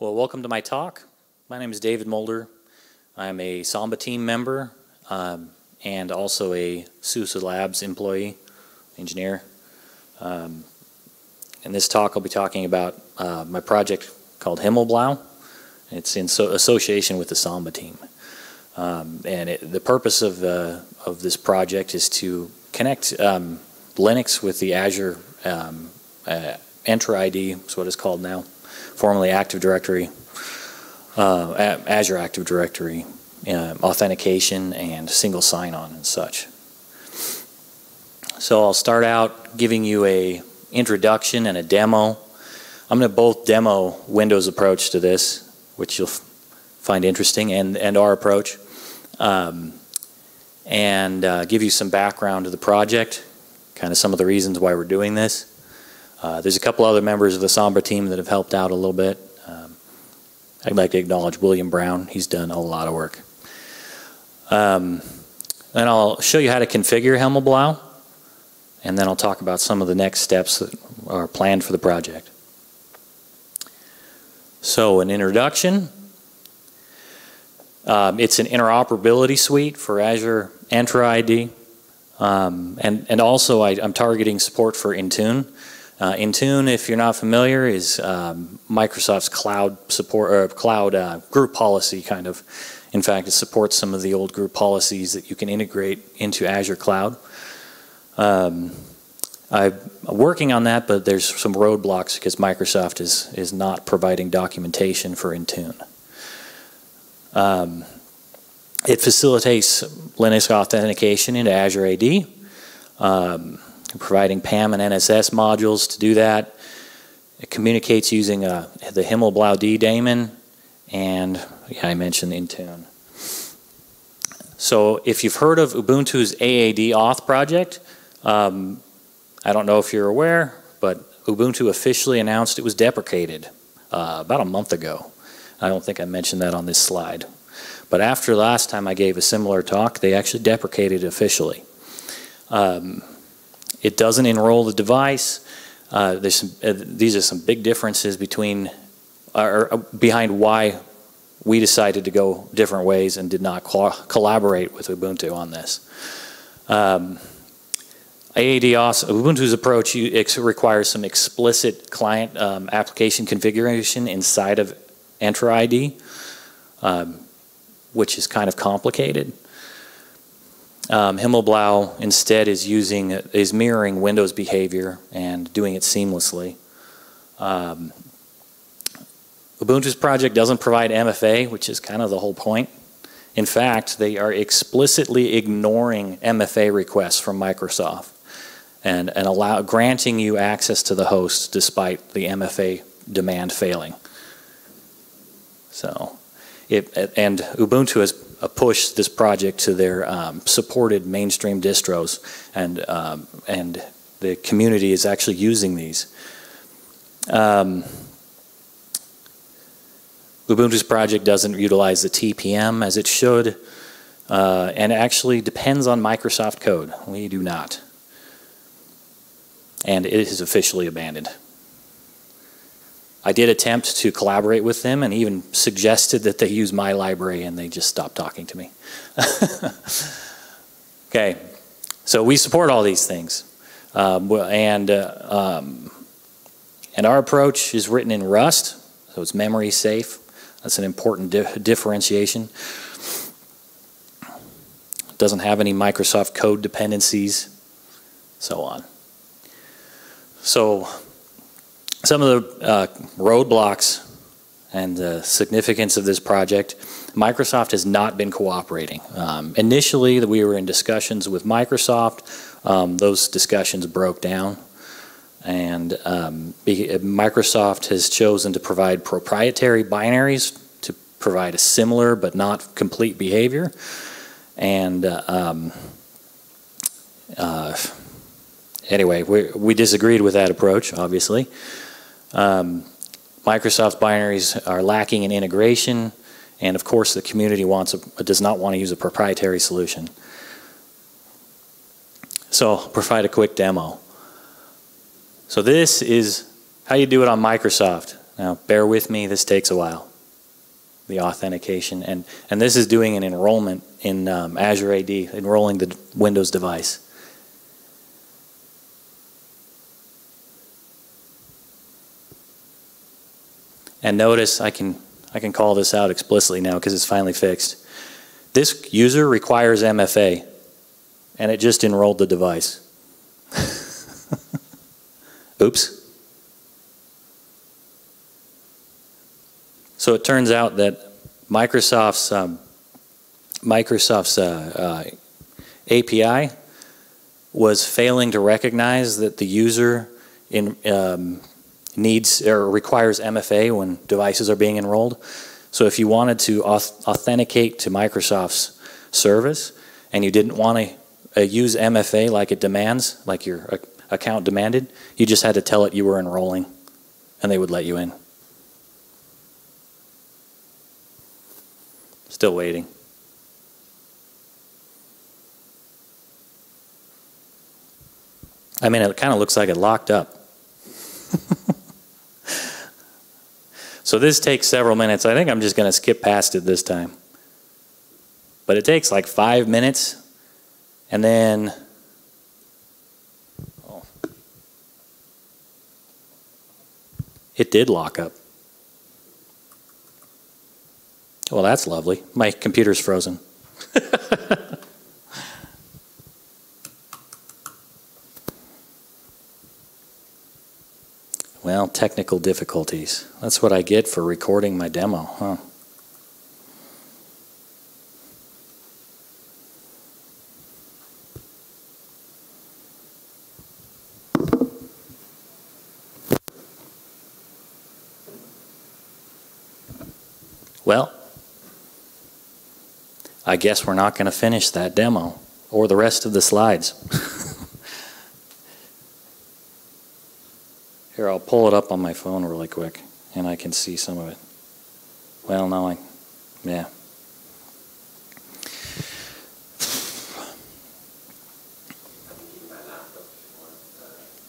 Well, welcome to my talk. My name is David Mulder. I'm a Samba team member um, and also a SUSE Labs employee, engineer. Um, in this talk, I'll be talking about uh, my project called Himmelblau. It's in so association with the Samba team. Um, and it, the purpose of, uh, of this project is to connect um, Linux with the Azure um, uh, Entra ID, is what it's called now, formerly Active Directory, uh, Azure Active Directory, uh, authentication and single sign-on and such. So I'll start out giving you a introduction and a demo. I'm going to both demo Windows approach to this, which you'll find interesting, and, and our approach, um, and uh, give you some background to the project, kind of some of the reasons why we're doing this. Uh, there's a couple other members of the Samba team that have helped out a little bit. Um, I'd like to acknowledge William Brown. He's done a lot of work. Um, and I'll show you how to configure Himmelblau, and then I'll talk about some of the next steps that are planned for the project. So an introduction. Um, it's an interoperability suite for Azure Entra ID. Um, and, and also I, am targeting support for Intune. Uh, Intune, if you're not familiar, is um, Microsoft's cloud support or cloud uh, group policy kind of. In fact, it supports some of the old group policies that you can integrate into Azure Cloud. Um, I'm working on that, but there's some roadblocks because Microsoft is, is not providing documentation for Intune. Um, it facilitates Linux authentication into Azure AD, um, providing PAM and NSS modules to do that. It communicates using uh, the Himmelblau D daemon, and yeah, I mentioned Intune. So if you've heard of Ubuntu's AAD auth project, um, I don't know if you're aware, but Ubuntu officially announced it was deprecated uh, about a month ago. I don't think I mentioned that on this slide. But after last time I gave a similar talk, they actually deprecated it officially. Um, it doesn't enroll the device. Uh, there's some, uh, these are some big differences between, or, uh, behind why we decided to go different ways and did not collaborate with Ubuntu on this. Um, AAD also, Ubuntu's approach requires some explicit client um, application configuration inside of Entra ID, um, which is kind of complicated. Um, Himmelblau instead is using is mirroring Windows behavior and doing it seamlessly. Um, Ubuntu's project doesn't provide MFA, which is kind of the whole point. In fact, they are explicitly ignoring MFA requests from Microsoft and, and allow, granting you access to the host despite the MFA demand failing. So, it, and Ubuntu has pushed this project to their um, supported mainstream distros, and, um, and the community is actually using these. Um, Ubuntu's project doesn't utilize the TPM as it should, uh, and actually depends on Microsoft code. We do not and it is officially abandoned. I did attempt to collaborate with them and even suggested that they use my library and they just stopped talking to me. okay, so we support all these things. Um, and, uh, um, and our approach is written in Rust, so it's memory safe. That's an important di differentiation. Doesn't have any Microsoft code dependencies, so on. So some of the uh, roadblocks and the significance of this project, Microsoft has not been cooperating. Um, initially, we were in discussions with Microsoft. Um, those discussions broke down. And um, Microsoft has chosen to provide proprietary binaries to provide a similar but not complete behavior. And uh, um, uh, anyway, we, we disagreed with that approach, obviously. Um, Microsoft's binaries are lacking in integration, and of course the community wants a, does not want to use a proprietary solution. So I'll provide a quick demo. So this is how you do it on Microsoft. Now, bear with me, this takes a while, the authentication. And, and this is doing an enrollment in um, Azure AD, enrolling the Windows device. And notice I can, I can call this out explicitly now because it's finally fixed. This user requires MFA, and it just enrolled the device. Oops. So it turns out that Microsoft's um, Microsoft's uh, uh, API was failing to recognize that the user in, um, needs or requires MFA when devices are being enrolled. So if you wanted to auth authenticate to Microsoft's service and you didn't want to uh, use MFA like it demands, like your account demanded, you just had to tell it you were enrolling and they would let you in. Still waiting. I mean, it kind of looks like it locked up. so this takes several minutes. I think I'm just going to skip past it this time. But it takes like five minutes, and then oh, it did lock up. Well, that's lovely. My computer's frozen. well, technical difficulties. That's what I get for recording my demo, huh? Well, I guess we're not going to finish that demo or the rest of the slides. Here, I'll pull it up on my phone really quick and I can see some of it. Well, now I, yeah.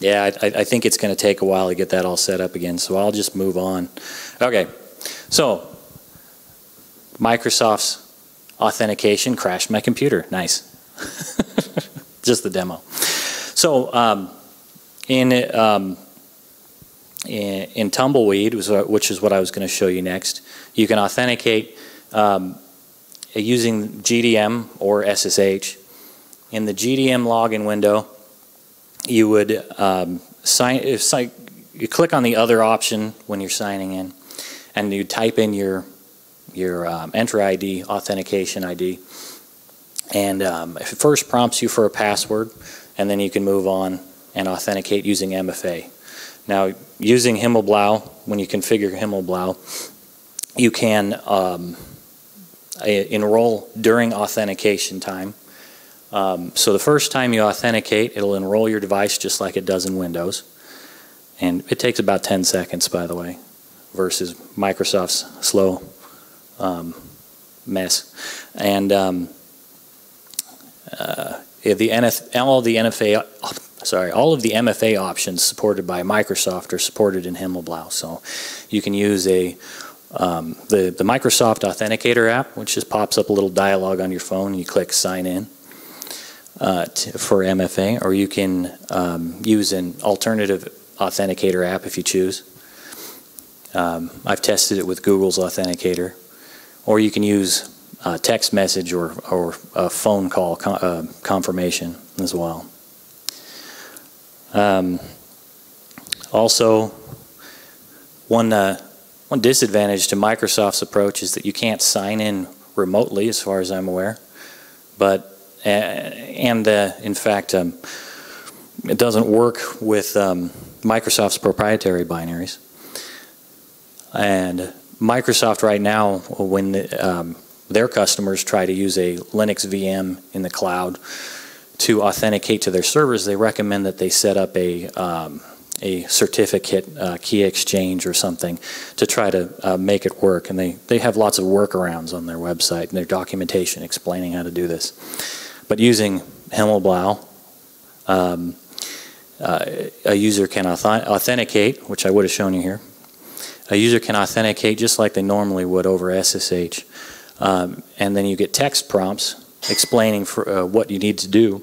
Yeah, I, I think it's going to take a while to get that all set up again, so I'll just move on. Okay, so Microsoft's authentication crashed my computer. Nice. Just the demo. So um, in, um, in, Tumbleweed, which is what I was going to show you next, you can authenticate um, using GDM or SSH. In the GDM login window, you would um, sign, if, you click on the other option when you're signing in, and you type in your your um, Entra ID, authentication ID. And um, it first prompts you for a password, and then you can move on and authenticate using MFA. Now, using Himmelblau, when you configure Himmelblau, you can um, enroll during authentication time. Um, so the first time you authenticate, it'll enroll your device just like it does in Windows. And it takes about 10 seconds, by the way, versus Microsoft's slow um, mess. And um, uh, the NF, all the NFA, sorry, all of the MFA options supported by Microsoft are supported in Himmelblau. So you can use a um, the the Microsoft Authenticator app, which just pops up a little dialog on your phone. And you click Sign In. Uh, for MFA, or you can um, use an alternative authenticator app if you choose. Um, I've tested it with Google's Authenticator or you can use a text message or, or a phone call uh, confirmation as well. Um, also, one, uh, one disadvantage to Microsoft's approach is that you can't sign in remotely, as far as I'm aware. But, uh, and in fact, um, it doesn't work with um, Microsoft's proprietary binaries. And Microsoft right now, when um, their customers try to use a Linux VM in the cloud to authenticate to their servers, they recommend that they set up a um, a certificate uh, key exchange or something to try to uh, make it work. And they, they have lots of workarounds on their website and their documentation explaining how to do this. But using Himmelblau, um, uh, a user can authenticate, which I would have shown you here, a user can authenticate just like they normally would over SSH. Um, and then you get text prompts explaining for, uh, what you need to do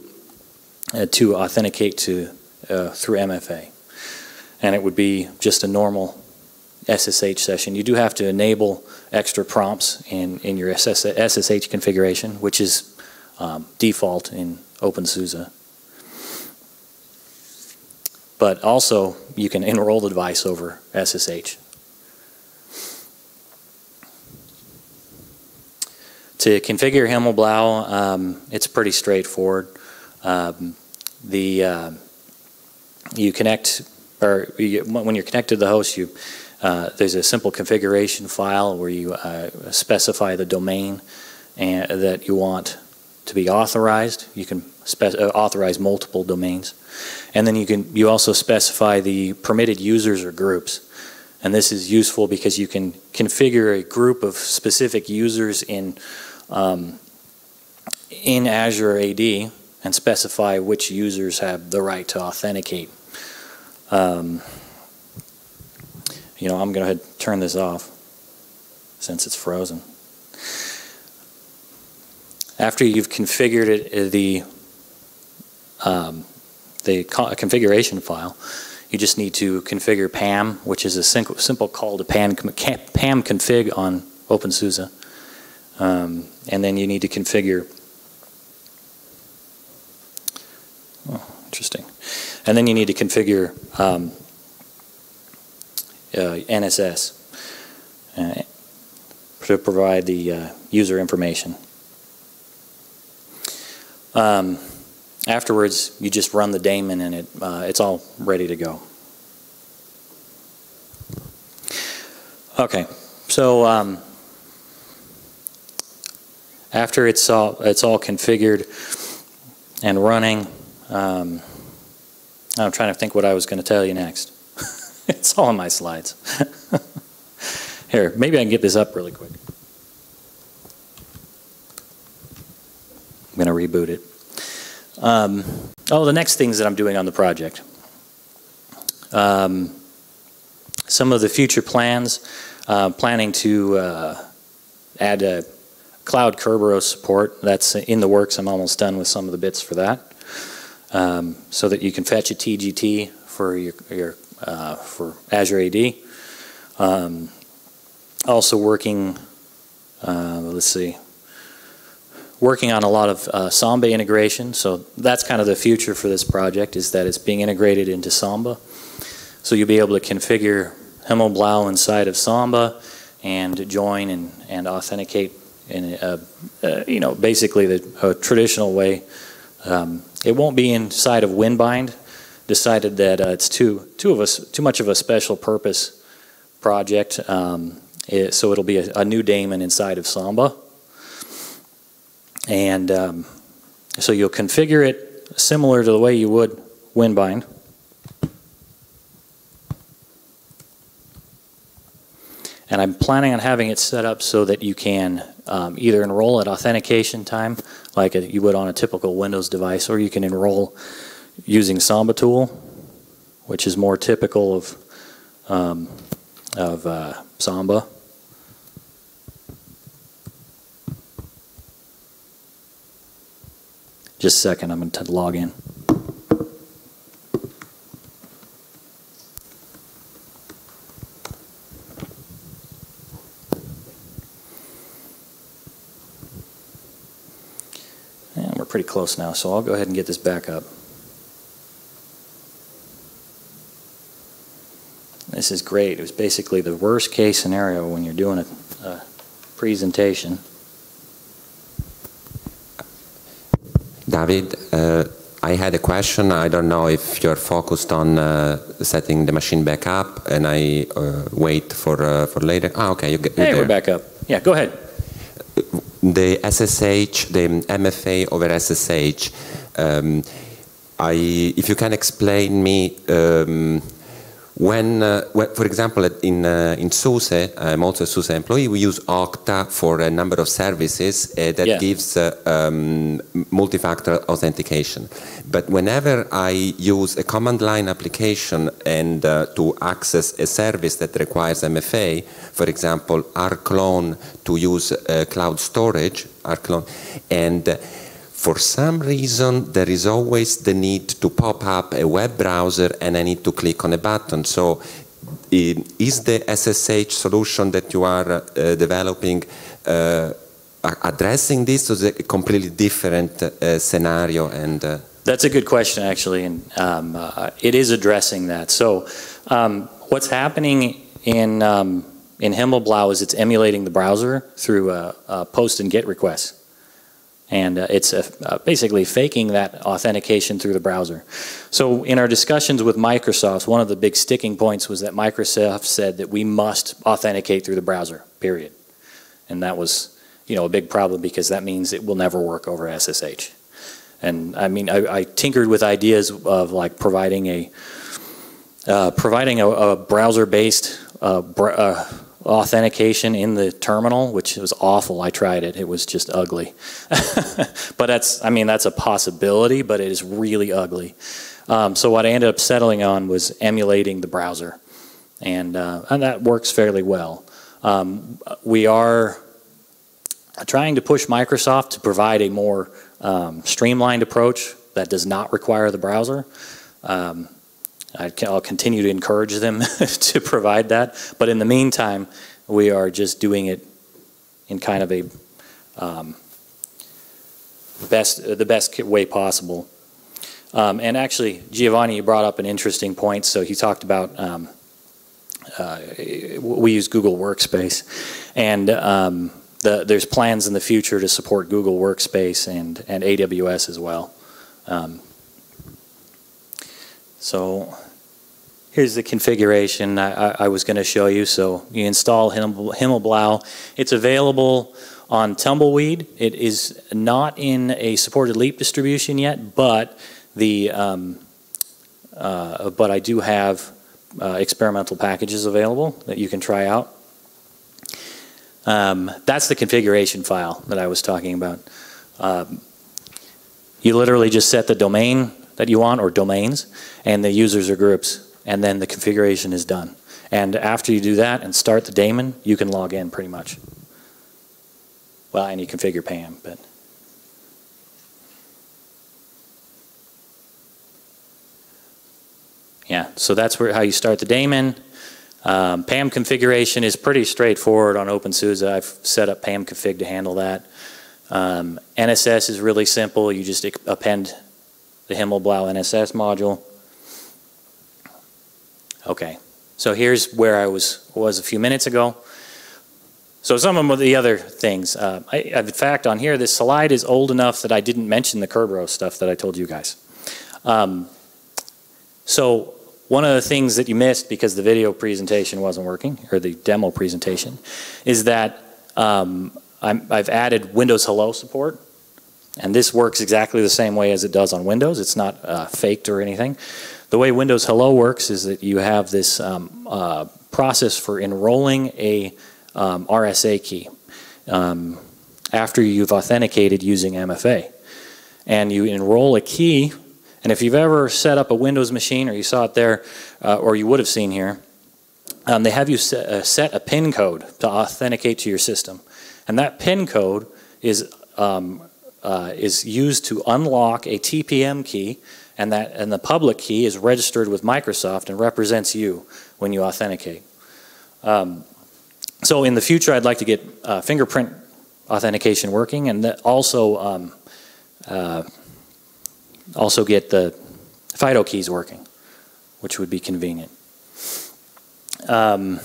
uh, to authenticate to uh, through MFA. And it would be just a normal SSH session. You do have to enable extra prompts in, in your SSH configuration, which is um, default in OpenSUSE. But also, you can enroll the device over SSH. To configure Himmelblau, um, it's pretty straightforward. Um, the uh, you connect, or you, when you're connected to the host, you uh, there's a simple configuration file where you uh, specify the domain and, that you want to be authorized. You can uh, authorize multiple domains, and then you can you also specify the permitted users or groups. And this is useful because you can configure a group of specific users in um, in Azure AD and specify which users have the right to authenticate. Um, you know, I'm going to turn this off since it's frozen. After you've configured it, uh, the um, the configuration file, you just need to configure PAM, which is a simple, simple call to PAM, PAM config on OpenSUSE. Um, and then you need to configure, oh, interesting. And then you need to configure um, uh, NSS uh, to provide the uh, user information. Um, afterwards, you just run the daemon and it, uh, it's all ready to go. Okay, so um, after it's all, it's all configured and running, um, I'm trying to think what I was going to tell you next. it's all on my slides. Here, maybe I can get this up really quick. I'm going to reboot it. Um, oh, the next things that I'm doing on the project. Um, some of the future plans, uh, planning to uh, add a Cloud Kerberos support. That's in the works. I'm almost done with some of the bits for that. Um, so that you can fetch a TGT for your, your uh, for Azure AD. Um, also working, uh, let's see, working on a lot of uh, Samba integration. So that's kind of the future for this project is that it's being integrated into Samba. So you'll be able to configure Himmelblau inside of Samba and join and, and authenticate in a, uh, you know basically the traditional way. Um, it won't be inside of Winbind. Decided that uh, it's too too of us too much of a special purpose project. Um, it, so it'll be a, a, new daemon inside of Samba, and um, so you'll configure it similar to the way you would Winbind. And I'm planning on having it set up so that you can um, either enroll at authentication time, like you would on a typical Windows device, or you can enroll using Samba Tool, which is more typical of, um, of uh, Samba. Just a second, I'm going to log in. And we're pretty close now, so I'll go ahead and get this back up. This is great. It was basically the worst case scenario when you're doing a, a presentation. David, uh, I had a question. I don't know if you're focused on uh, setting the machine back up, and I uh, wait for uh, for later. Ah, okay. You get. Hey, there. we're back up. Yeah, go ahead the SSH, the MFA over SSH. Um, I, if you can explain me um, when, uh, when, for example, in, uh, in SUSE, I'm also a SUSE employee, we use Okta for a number of services uh, that Yeah. gives uh, um, multi-factor authentication. But whenever I use a command line application and uh, to access a service that requires MFA, for example, rclone to use uh, cloud storage, rclone, and uh, for some reason, there is always the need to pop up a web browser and I need to click on a button. So is the SSH solution that you are uh, developing uh, addressing this or is it a completely different uh, scenario? And uh, That's a good question, actually, and um, uh, it is addressing that. So, um, what's happening in um, in Himmelblau is it's emulating the browser through a, a post and get requests, and uh, it's uh uh, basically faking that authentication through the browser. So, in our discussions with Microsoft, one of the big sticking points was that Microsoft said that we must authenticate through the browser. Period, and that was you know a big problem because that means it will never work over SSH. And I mean, I, I tinkered with ideas of like providing a uh, providing a, a browser-based uh, br- uh, authentication in the terminal, which was awful. I tried it; it was just ugly. but that's, I mean, that's a possibility, but it is really ugly. Um, so what I ended up settling on was emulating the browser, and uh, and that works fairly well. Um, we are trying to push Microsoft to provide a more um, streamlined approach that does not require the browser. Um, I'll continue to encourage them to provide that, but in the meantime, we are just doing it in kind of a um, best the best way possible. Um, and actually, Giovanni brought up an interesting point. So he talked about um, uh, we use Google Workspace, and um, the, there's plans in the future to support Google Workspace and, and AWS as well. Um, so here's the configuration I, I, I was going to show you. So you install Himmelblau. It's available on Tumbleweed. It is not in a supported Leap distribution yet, but the um, uh, but I do have uh, experimental packages available that you can try out. Um, that's the configuration file that I was talking about. Um, you literally just set the domain that you want or domains and the users or groups and then the configuration is done. And after you do that and start the daemon, you can log in pretty much. Well, and you configure PAM, but. Yeah, so that's where how you start the daemon. Um, PAM configuration is pretty straightforward on OpenSUSE. I've set up PAM config to handle that. Um, NSS is really simple. You just append the Himmelblau NSS module. Okay, so here's where I was was a few minutes ago. So some of the other things. Uh, I, in fact, on here, this slide is old enough that I didn't mention the Kerberos stuff that I told you guys. Um, so one of the things that you missed because the video presentation wasn't working, or the demo presentation, is that um, I'm, I've added Windows Hello support. And this works exactly the same way as it does on Windows. It's not uh, faked or anything. The way Windows Hello works is that you have this um, uh, process for enrolling a um, RSA key um, after you've authenticated using MFA. And you enroll a key, and if you've ever set up a Windows machine, or you saw it there, uh, or you would have seen here, um, they have you set, uh, set, a PIN code to authenticate to your system. And that PIN code is, um, uh, is used to unlock a TPM key, and, that, and the public key is registered with Microsoft and represents you when you authenticate. Um, so in the future, I'd like to get uh, fingerprint authentication working, and also um, uh, also get the FIDO keys working, which would be convenient. Um,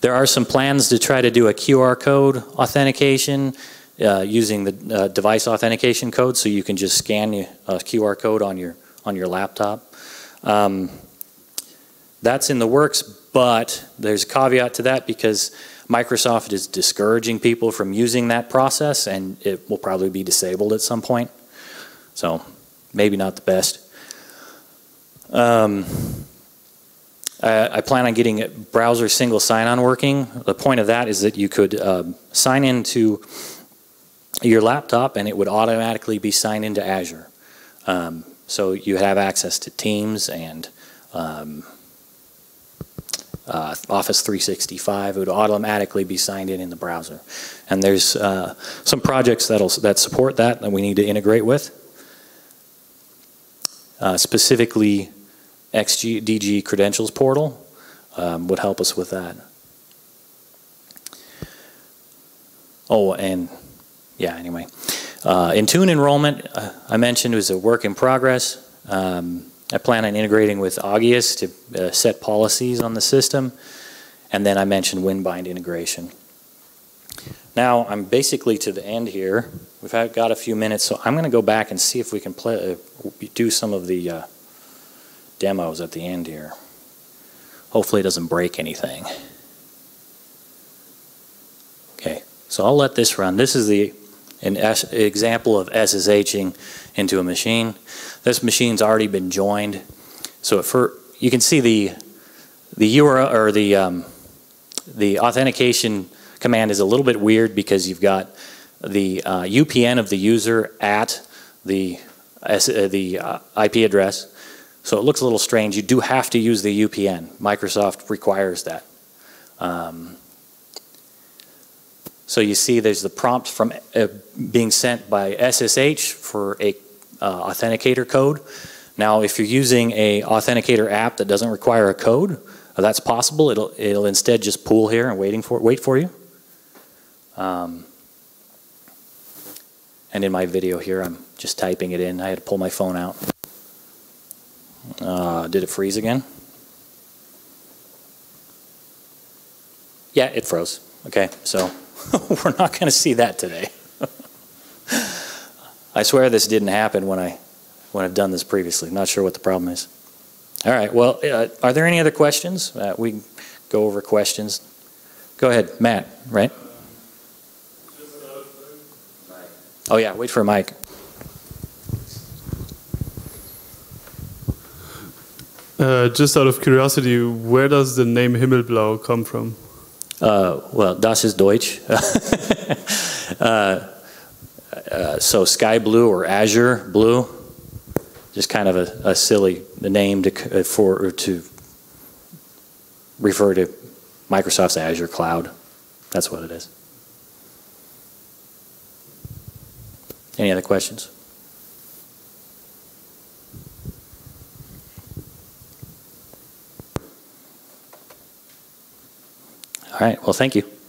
there are some plans to try to do a QR code authentication uh, using the uh, device authentication code, so you can just scan a QR code on your on your laptop. Um, that's in the works, but there's a caveat to that because Microsoft is discouraging people from using that process, and it will probably be disabled at some point. So maybe not the best. Um, Uh, I plan on getting browser single sign-on working. The point of that is that you could um, sign into your laptop and it would automatically be signed into Azure. Um, so you have access to Teams and um, uh, Office 365. It would automatically be signed in in the browser. And there's uh, some projects that'll, that support that that we need to integrate with. Uh, specifically, XDG credentials portal um, would help us with that. Oh, and yeah, anyway. Uh, Intune enrollment, uh, I mentioned, was a work in progress. Um, I plan on integrating with Augeas to uh, set policies on the system. And then I mentioned Winbind integration. Now, I'm basically to the end here. We've got a few minutes, so I'm going to go back and see if we can play, uh, do some of the uh, demos at the end here. Hopefully it doesn't break anything. Okay, so I'll let this run. This is the an example of SSHing into a machine. This machine's already been joined. So for you can see the the URL or the um, the authentication command is a little bit weird because you've got the uh, UPN of the user at the uh, the uh, IP address. So it looks a little strange. You do have to use the UPN. Microsoft requires that. Um, so you see there's the prompt from uh, being sent by SSH for a uh, authenticator code. Now if you're using a authenticator app that doesn't require a code, uh, that's possible. It'll, it'll instead just pool here and waiting for, wait for you. Um, and in my video here, I'm just typing it in. I had to pull my phone out. Uh, did it freeze again? Yeah, it froze. Okay, so We're not going to see that today. I swear this didn't happen when I when I've done this previously. Not sure what the problem is. All right. Well, uh, are there any other questions? Uh, we go over questions. Go ahead, Matt. Right? Oh yeah. Wait for a mic. Uh, just out of curiosity, where does the name Himmelblau come from? Uh, well, das ist Deutsch. uh, uh, so sky blue or azure blue, just kind of a, a silly name to for to refer to Microsoft's Azure cloud. That's what it is. Any other questions? All right. Well, thank you.